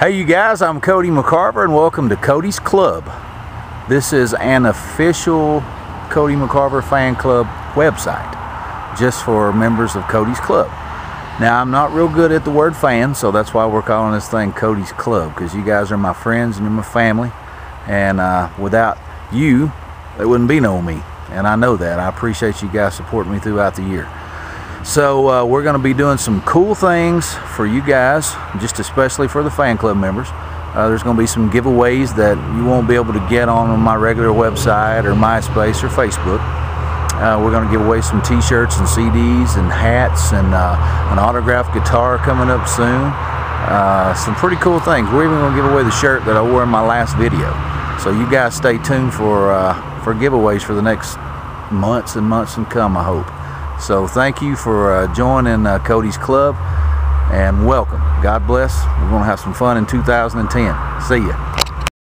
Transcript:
Hey you guys, I'm Cody McCarver and welcome to Cody's Club. This is an official Cody McCarver fan club website just for members of Cody's Club. Now I'm not real good at the word fan, so that's why we're calling this thing Cody's Club because you guys are my friends and you're my family and uh, without you there wouldn't be no me and I know that. I appreciate you guys supporting me throughout the year. So uh, we're going to be doing some cool things for you guys, just especially for the fan club members. Uh, there's going to be some giveaways that you won't be able to get on my regular website or MySpace or Facebook. Uh, we're going to give away some t-shirts and CDs and hats and uh, an autographed guitar coming up soon. Uh, some pretty cool things. We're even going to give away the shirt that I wore in my last video. So you guys stay tuned for, uh, for giveaways for the next months and months and come, I hope. So thank you for uh, joining uh, Cody's Club and welcome. God bless. We're going to have some fun in 2010. See ya.